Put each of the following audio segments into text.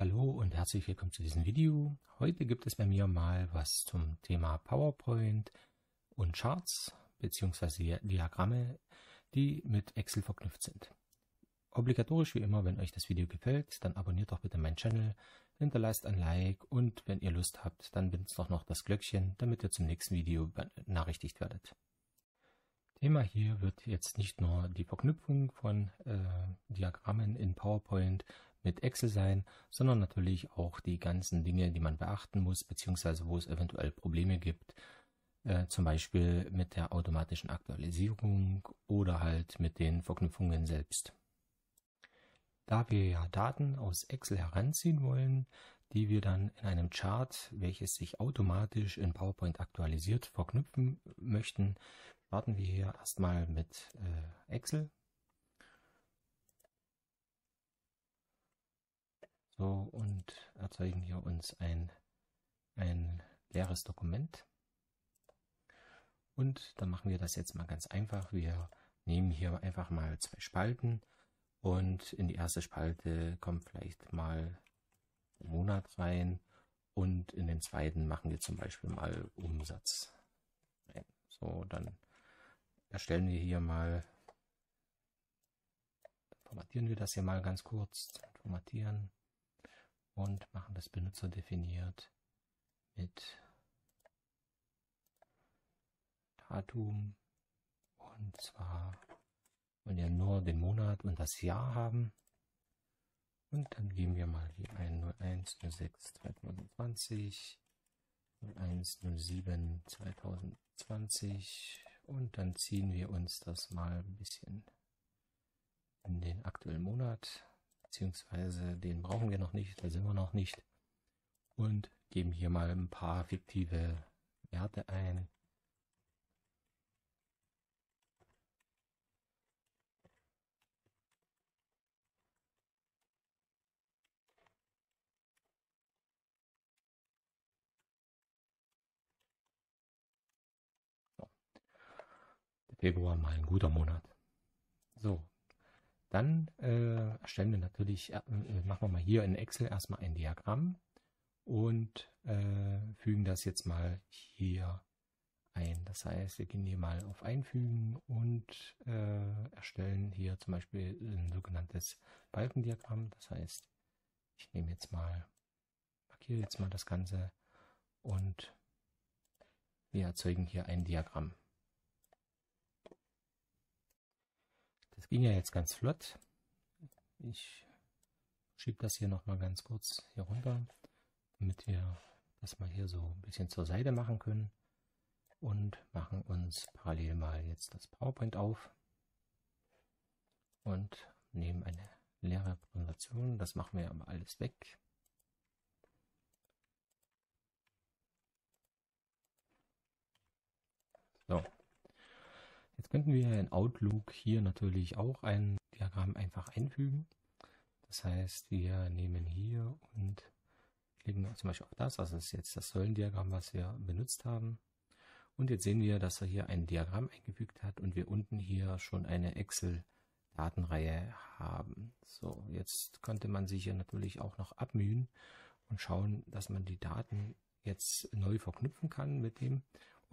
Hallo und herzlich willkommen zu diesem Video. Heute gibt es bei mir mal was zum Thema PowerPoint und Charts bzw. Diagramme, die mit Excel verknüpft sind. Obligatorisch wie immer, wenn euch das Video gefällt, dann abonniert doch bitte meinen Channel, hinterlasst ein Like und wenn ihr Lust habt, dann benutzt doch noch das Glöckchen, damit ihr zum nächsten Video benachrichtigt werdet. Thema hier wird jetzt nicht nur die Verknüpfung von äh, Diagrammen in PowerPoint mit Excel sein, sondern natürlich auch die ganzen Dinge, die man beachten muss, beziehungsweise wo es eventuell Probleme gibt, äh, zum Beispiel mit der automatischen Aktualisierung oder halt mit den Verknüpfungen selbst. Da wir ja Daten aus Excel heranziehen wollen, die wir dann in einem Chart, welches sich automatisch in PowerPoint aktualisiert, verknüpfen möchten, starten wir hier erstmal mit äh, Excel So, und erzeugen hier uns ein, ein leeres Dokument. Und dann machen wir das jetzt mal ganz einfach. Wir nehmen hier einfach mal zwei Spalten und in die erste Spalte kommt vielleicht mal der Monat rein und in den zweiten machen wir zum Beispiel mal Umsatz. So, dann erstellen wir hier mal, formatieren wir das hier mal ganz kurz, formatieren und machen das Benutzer definiert mit Datum. Und zwar wollen wir nur den Monat und das Jahr haben. Und dann geben wir mal hier ein 0106 2020 0107 2020 und dann ziehen wir uns das mal ein bisschen in den aktuellen Monat beziehungsweise den brauchen wir noch nicht, da sind wir noch nicht. Und geben hier mal ein paar fiktive Werte ein. Februar mal ein guter Monat. So, dann äh, erstellen wir natürlich, äh, machen wir mal hier in Excel erstmal ein Diagramm und äh, fügen das jetzt mal hier ein. Das heißt, wir gehen hier mal auf Einfügen und äh, erstellen hier zum Beispiel ein sogenanntes Balkendiagramm. Das heißt, ich nehme jetzt mal, markiere jetzt mal das Ganze und wir erzeugen hier ein Diagramm. Das ging ja jetzt ganz flott. Ich schiebe das hier nochmal ganz kurz hier runter, damit wir das mal hier so ein bisschen zur Seite machen können und machen uns parallel mal jetzt das PowerPoint auf und nehmen eine leere Präsentation. Das machen wir aber alles weg. So, Jetzt könnten wir in Outlook hier natürlich auch ein Diagramm einfach einfügen. Das heißt, wir nehmen hier und klicken zum Beispiel auf das, das ist jetzt das Säulendiagramm, was wir benutzt haben. Und jetzt sehen wir, dass er hier ein Diagramm eingefügt hat und wir unten hier schon eine Excel-Datenreihe haben. So, jetzt könnte man sich hier natürlich auch noch abmühen und schauen, dass man die Daten jetzt neu verknüpfen kann mit dem.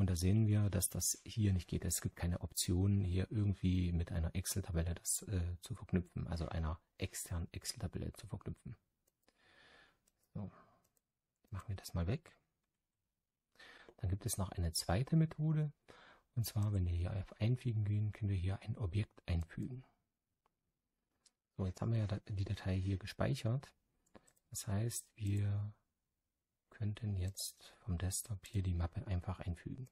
Und da sehen wir, dass das hier nicht geht. Es gibt keine Option, hier irgendwie mit einer Excel-Tabelle das äh, zu verknüpfen, also einer externen Excel-Tabelle zu verknüpfen. So, machen wir das mal weg. Dann gibt es noch eine zweite Methode. Und zwar, wenn wir hier auf Einfügen gehen, können wir hier ein Objekt einfügen. So, jetzt haben wir ja die Datei hier gespeichert. Das heißt, wir könnten jetzt vom Desktop hier die Mappe einfach einfügen.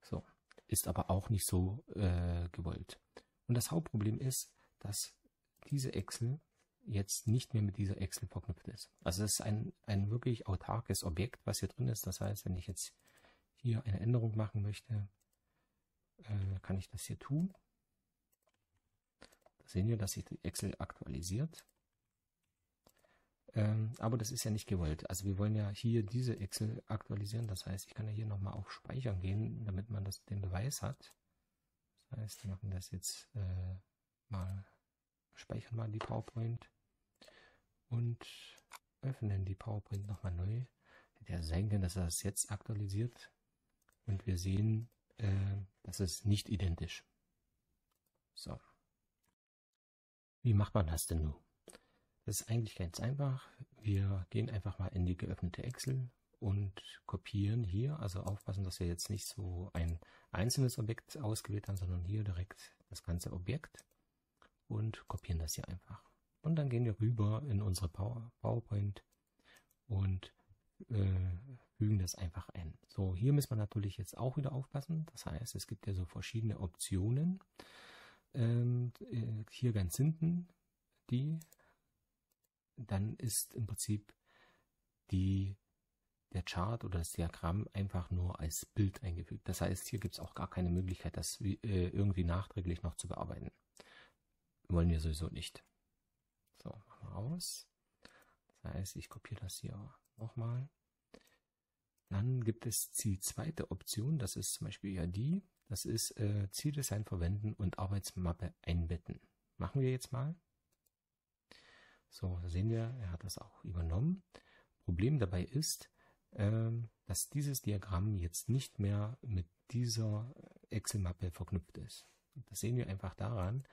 So, ist aber auch nicht so äh, gewollt. Und das Hauptproblem ist, dass diese Excel jetzt nicht mehr mit dieser Excel verknüpft ist. Also es ist ein, ein wirklich autarkes Objekt, was hier drin ist. Das heißt, wenn ich jetzt hier eine Änderung machen möchte, äh, kann ich das hier tun. Da sehen wir, dass sich die Excel aktualisiert. Ähm, aber das ist ja nicht gewollt. Also wir wollen ja hier diese Excel aktualisieren. Das heißt, ich kann ja hier nochmal auf Speichern gehen, damit man das, den Beweis hat. Das heißt, wir machen das jetzt äh, mal speichern mal die PowerPoint und öffnen die PowerPoint nochmal neu. Hätte ja sein können, dass er das jetzt aktualisiert und wir sehen, äh, das ist nicht identisch. So. Wie macht man das denn nun? Das ist eigentlich ganz einfach. Wir gehen einfach mal in die geöffnete Excel und kopieren hier. Also aufpassen, dass wir jetzt nicht so ein einzelnes Objekt ausgewählt haben, sondern hier direkt das ganze Objekt und kopieren das hier einfach. Und dann gehen wir rüber in unsere Power, PowerPoint und äh, fügen das einfach ein. So, hier müssen wir natürlich jetzt auch wieder aufpassen. Das heißt, es gibt ja so verschiedene Optionen. Ähm, äh, hier ganz hinten die. Dann ist im Prinzip die der Chart oder das Diagramm einfach nur als Bild eingefügt. Das heißt, hier gibt es auch gar keine Möglichkeit, das äh, irgendwie nachträglich noch zu bearbeiten. Wollen wir sowieso nicht. So, machen wir aus. Das heißt, ich kopiere das hier nochmal. Dann gibt es die zweite Option, das ist zum Beispiel ja die, das ist äh, Zieldesign verwenden und Arbeitsmappe einbetten. Machen wir jetzt mal. So, da sehen wir, er hat das auch übernommen. Problem dabei ist, ähm, dass dieses Diagramm jetzt nicht mehr mit dieser Excel-Mappe verknüpft ist. Das sehen wir einfach daran,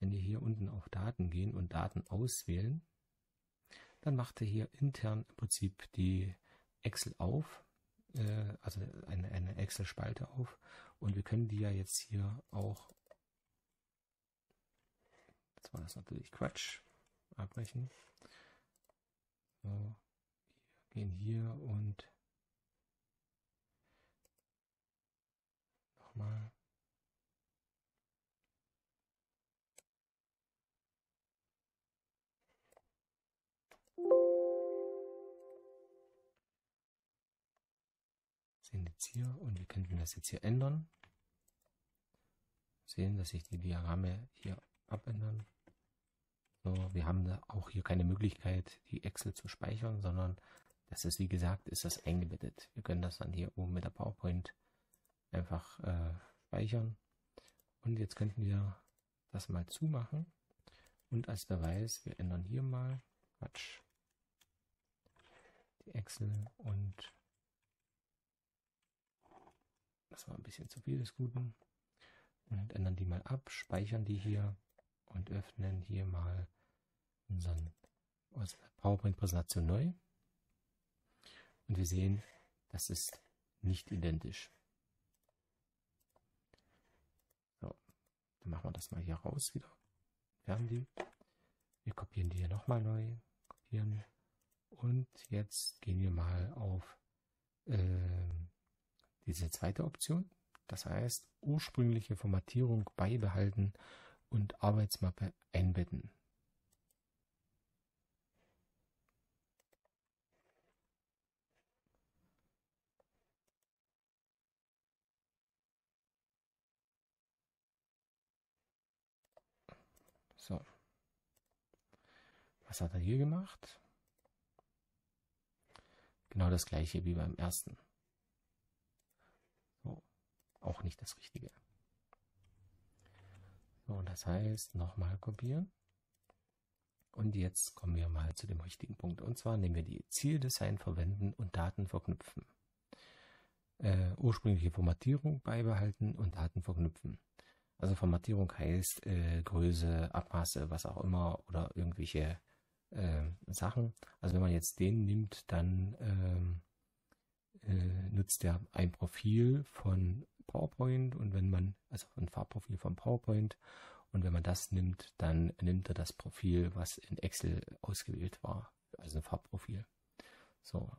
wenn wir hier unten auf Daten gehen und Daten auswählen, dann macht er hier intern im Prinzip die Excel auf, äh, also eine, eine Excel-Spalte auf und wir können die ja jetzt hier auch, das war das natürlich Quatsch, abbrechen. So, gehen hier und nochmal. Sehen jetzt hier und wir könnten das jetzt hier ändern. Sehen, dass sich die Diagramme hier abändern. So, wir haben auch hier keine Möglichkeit, die Excel zu speichern, sondern das ist, wie gesagt, ist das eingebettet. Wir können das dann hier oben mit der PowerPoint einfach äh, speichern. Und jetzt könnten wir das mal zumachen. Und als Beweis, wir ändern hier mal, Quatsch, die Excel und das war ein bisschen zu viel des Guten. Und ändern die mal ab, speichern die hier und öffnen hier mal unsere PowerPoint-Präsentation neu. Und wir sehen, das ist nicht identisch. So, dann machen wir das mal hier raus wieder. Wir haben die. Wir kopieren die hier nochmal neu. Kopieren. Und jetzt gehen wir mal auf äh, diese zweite Option. Das heißt, ursprüngliche Formatierung beibehalten und Arbeitsmappe einbetten. So. Was hat er hier gemacht? Genau das gleiche wie beim ersten. So. Auch nicht das Richtige. So, das heißt, nochmal kopieren. Und jetzt kommen wir mal zu dem richtigen Punkt. Und zwar nehmen wir die Zieldesign verwenden und Daten verknüpfen. Äh, ursprüngliche Formatierung beibehalten und Daten verknüpfen. Also Formatierung heißt äh, Größe, Abmaße, was auch immer oder irgendwelche äh, Sachen. Also wenn man jetzt den nimmt, dann ähm, äh, nutzt er ein Profil von PowerPoint und wenn man, also ein Farbprofil von PowerPoint und wenn man das nimmt, dann nimmt er das Profil, was in Excel ausgewählt war, also ein Farbprofil. So,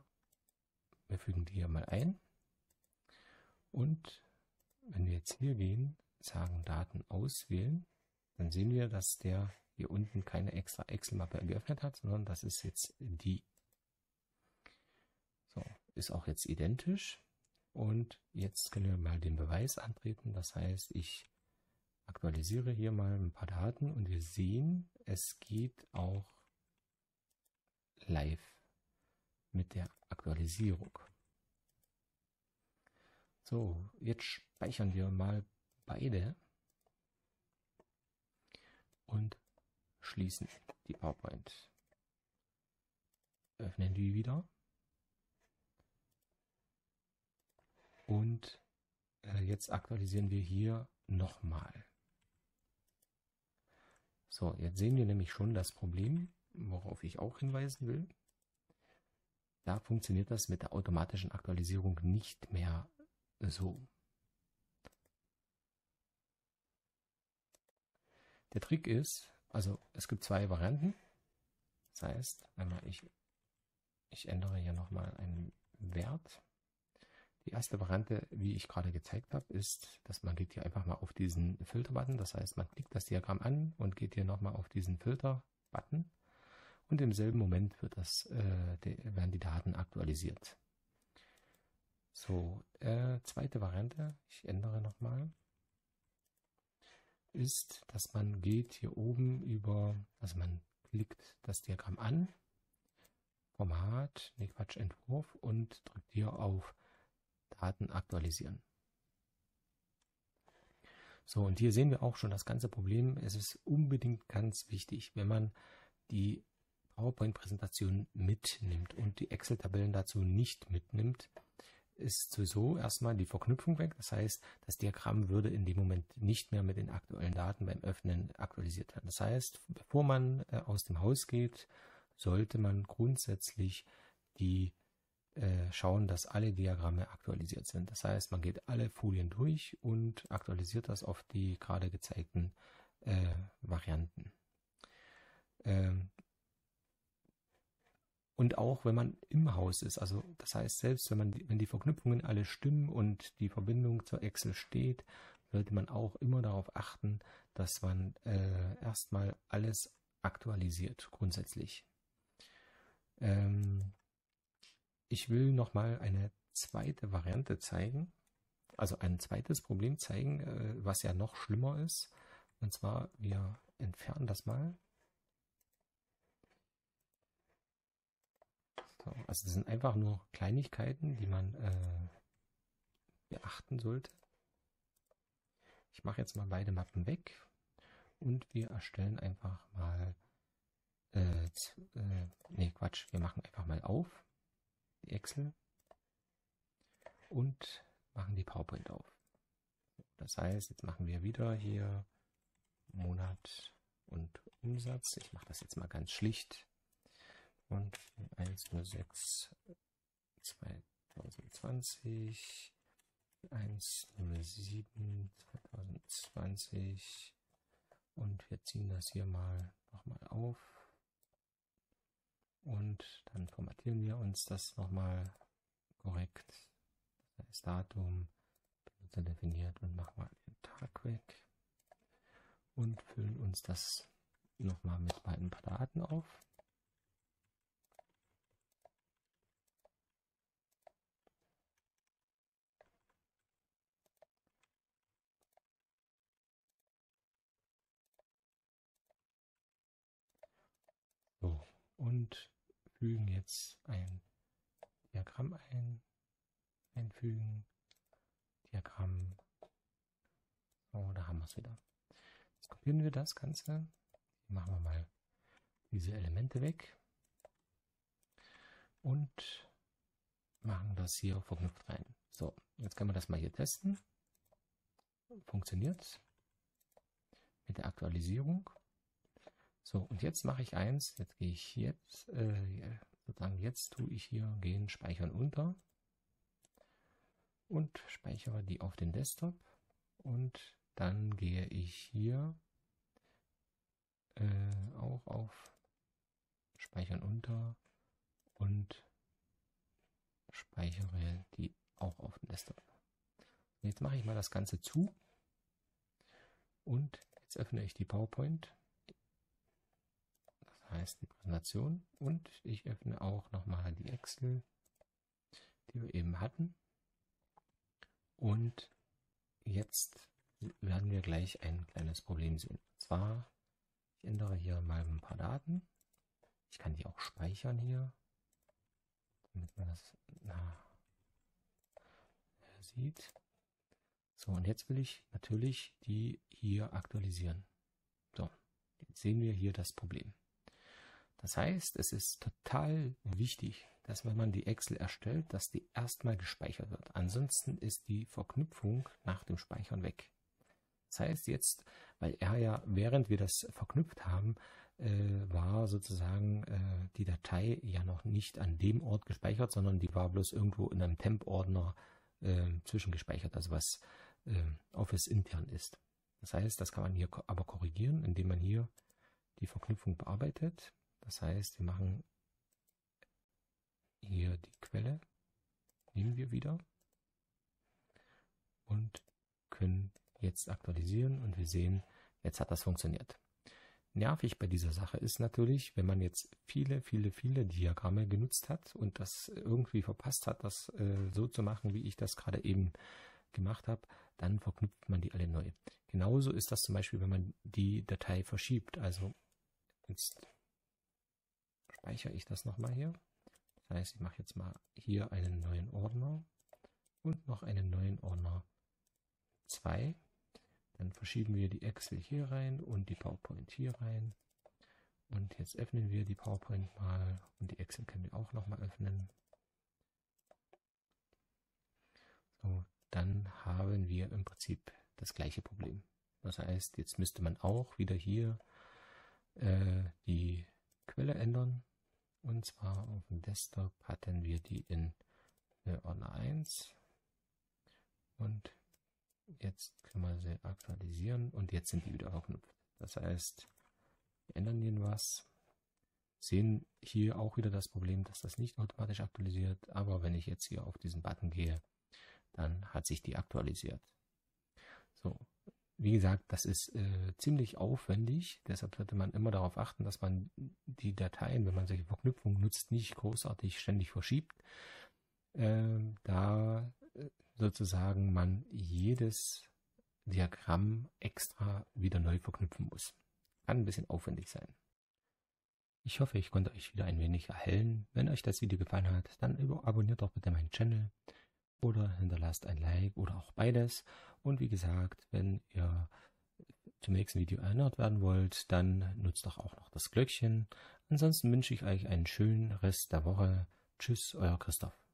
wir fügen die hier mal ein und wenn wir jetzt hier gehen, sagen Daten auswählen, dann sehen wir, dass der hier unten keine extra Excel-Mappe geöffnet hat, sondern das ist jetzt die. So, ist auch jetzt identisch. Und jetzt können wir mal den Beweis antreten. Das heißt, ich aktualisiere hier mal ein paar Daten und wir sehen, es geht auch live mit der Aktualisierung. So, jetzt speichern wir mal beide und schließen die PowerPoint. Öffnen die wieder. Und äh, jetzt aktualisieren wir hier nochmal. So, jetzt sehen wir nämlich schon das Problem, worauf ich auch hinweisen will. Da funktioniert das mit der automatischen Aktualisierung nicht mehr so. Der Trick ist, also es gibt zwei Varianten. Das heißt, einmal ich, ich ändere hier nochmal einen Wert. Die erste Variante, wie ich gerade gezeigt habe, ist, dass man geht hier einfach mal auf diesen Filter-Button. Das heißt, man klickt das Diagramm an und geht hier nochmal auf diesen Filter-Button. Und im selben Moment wird das, äh, die, werden die Daten aktualisiert. So, äh, zweite Variante, ich ändere nochmal ist, dass man geht hier oben über, also man klickt das Diagramm an, Format, ne Quatsch, Entwurf und drückt hier auf Daten aktualisieren. So, und hier sehen wir auch schon das ganze Problem. Es ist unbedingt ganz wichtig, wenn man die PowerPoint-Präsentation mitnimmt und die Excel-Tabellen dazu nicht mitnimmt, ist sowieso erstmal die Verknüpfung weg. Das heißt, das Diagramm würde in dem Moment nicht mehr mit den aktuellen Daten beim Öffnen aktualisiert werden. Das heißt, bevor man äh, aus dem Haus geht, sollte man grundsätzlich die schauen, dass alle Diagramme aktualisiert sind. Das heißt, man geht alle Folien durch und aktualisiert das auf die gerade gezeigten äh, Varianten. Ähm, und auch wenn man im Haus ist, also das heißt, selbst wenn man die, wenn die Verknüpfungen alle stimmen und die Verbindung zur Excel steht, sollte man auch immer darauf achten, dass man äh, erstmal alles aktualisiert, grundsätzlich. Ähm, ich will nochmal eine zweite Variante zeigen, also ein zweites Problem zeigen, äh, was ja noch schlimmer ist. Und zwar, wir entfernen das mal. Also das sind einfach nur Kleinigkeiten, die man äh, beachten sollte. Ich mache jetzt mal beide Mappen weg und wir erstellen einfach mal, äh, äh, nee Quatsch, wir machen einfach mal auf die Excel und machen die PowerPoint auf. Das heißt, jetzt machen wir wieder hier Monat und Umsatz. Ich mache das jetzt mal ganz schlicht und 106 2020 107 2020 und wir ziehen das hier mal nochmal auf und dann formatieren wir uns das nochmal korrekt. Das heißt Datum Benutzer definiert und machen mal den Tag weg. Und füllen uns das nochmal mit beiden Daten auf. Und fügen jetzt ein Diagramm ein, einfügen, Diagramm, oh, da haben wir es wieder. Jetzt kopieren wir das Ganze, machen wir mal diese Elemente weg und machen das hier verknüpft rein. So, jetzt können wir das mal hier testen. Funktioniert mit der Aktualisierung. So, und jetzt mache ich eins, jetzt gehe ich jetzt, äh, sozusagen jetzt tue ich hier gehen, speichern unter. Und speichere die auf den Desktop. Und dann gehe ich hier äh, auch auf Speichern unter und speichere die auch auf den Desktop. Jetzt mache ich mal das Ganze zu. Und jetzt öffne ich die PowerPoint heißt die Präsentation und ich öffne auch nochmal die Excel, die wir eben hatten. Und jetzt werden wir gleich ein kleines Problem sehen. Und zwar, ich ändere hier mal ein paar Daten. Ich kann die auch speichern hier, damit man das na, sieht. So, und jetzt will ich natürlich die hier aktualisieren. So, Jetzt sehen wir hier das Problem. Das heißt, es ist total wichtig, dass wenn man die Excel erstellt, dass die erstmal gespeichert wird. Ansonsten ist die Verknüpfung nach dem Speichern weg. Das heißt jetzt, weil er ja, während wir das verknüpft haben, äh, war sozusagen äh, die Datei ja noch nicht an dem Ort gespeichert, sondern die war bloß irgendwo in einem Temp-Ordner äh, zwischengespeichert, also was äh, Office intern ist. Das heißt, das kann man hier aber korrigieren, indem man hier die Verknüpfung bearbeitet. Das heißt, wir machen hier die Quelle, nehmen wir wieder und können jetzt aktualisieren und wir sehen, jetzt hat das funktioniert. Nervig bei dieser Sache ist natürlich, wenn man jetzt viele, viele, viele Diagramme genutzt hat und das irgendwie verpasst hat, das äh, so zu machen, wie ich das gerade eben gemacht habe, dann verknüpft man die alle neu. Genauso ist das zum Beispiel, wenn man die Datei verschiebt. Also jetzt speichere ich das nochmal hier. Das heißt, ich mache jetzt mal hier einen neuen Ordner und noch einen neuen Ordner 2. Dann verschieben wir die Excel hier rein und die PowerPoint hier rein. Und jetzt öffnen wir die PowerPoint mal und die Excel können wir auch nochmal öffnen. So, dann haben wir im Prinzip das gleiche Problem. Das heißt, jetzt müsste man auch wieder hier äh, die Quelle ändern. Und zwar auf dem Desktop hatten wir die in Ordner 1 und Jetzt können wir sie aktualisieren. Und jetzt sind die wieder verknüpft. Das heißt, wir ändern hier was, sehen hier auch wieder das Problem, dass das nicht automatisch aktualisiert, aber wenn ich jetzt hier auf diesen Button gehe, dann hat sich die aktualisiert. So, wie gesagt, das ist äh, ziemlich aufwendig, deshalb sollte man immer darauf achten, dass man die Dateien, wenn man solche Verknüpfungen nutzt, nicht großartig ständig verschiebt. Äh, da sozusagen man jedes Diagramm extra wieder neu verknüpfen muss. Kann ein bisschen aufwendig sein. Ich hoffe, ich konnte euch wieder ein wenig erhellen. Wenn euch das Video gefallen hat, dann abonniert doch bitte meinen Channel oder hinterlasst ein Like oder auch beides. Und wie gesagt, wenn ihr zum nächsten Video erinnert werden wollt, dann nutzt doch auch noch das Glöckchen. Ansonsten wünsche ich euch einen schönen Rest der Woche. Tschüss, euer Christoph.